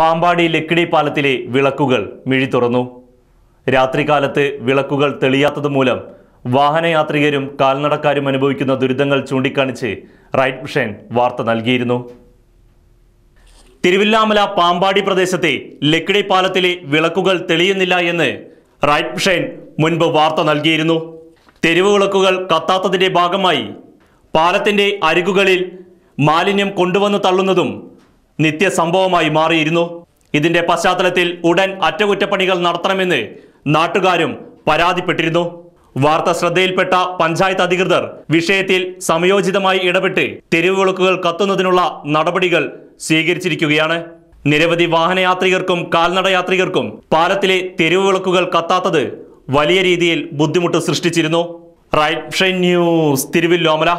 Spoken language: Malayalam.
പാമ്പാടി ലക്കിടി പാലത്തിലെ വിളക്കുകൾ മിഴി തുറന്നു. രാത്രികാലത്ത് വിളക്കുകൾ തെളിയാത്തത് മൂലം വാഹനയാത്രികരും കാൽനടക്കാരും അനുഭവിക്കുന്ന ദുരിതങ്ങൾ ചൂണ്ടിക്കാണിച്ച് റൈറ്റ് മിഷൻ വാർത്ത നൽകിയിരുന്നു. തിരുവില്ലാമല പാമ്പാടി പ്രദേശത്തെ ലക്കിടി പാലത്തിലെ വിളക്കുകൾ തെളിയുന്നില്ല എന്ന് റൈറ്റ് മിഷൻ മുൻപ് വാർത്ത നൽകിയിരുന്നു. തെരുവ് വിളക്കുകൾ കത്താത്തതിന്റെ ഭാഗമായി പാലത്തിന്റെ അരികുകളിൽ മാലിന്യം കൊണ്ടുവന്ന് തള്ളുന്നതും നിത്യസംഭവമായി മാറിയിരുന്നു. ഇതിന്റെ പശ്ചാത്തലത്തിൽ ഉടൻ അറ്റകുറ്റപ്പണികൾ നടത്തണമെന്ന് നാട്ടുകാരും പരാതിപ്പെട്ടിരുന്നു. വാർത്ത ശ്രദ്ധയിൽപ്പെട്ട പഞ്ചായത്ത് അധികൃതർ വിഷയത്തിൽ സമയോചിതമായി ഇടപെട്ട് തെരുവുവിളക്കുകൾ കത്തുന്നതിനുള്ള നടപടികൾ സ്വീകരിച്ചിരിക്കുകയാണ്. നിരവധി വാഹനയാത്രികർക്കും കാൽനടയാത്രികർക്കും പാലത്തിലെ തെരുവുവിളക്കുകൾ കത്താത്തത് വലിയ രീതിയിൽ ബുദ്ധിമുട്ട് സൃഷ്ടിച്ചിരുന്നു. Right news Thiruvilwamala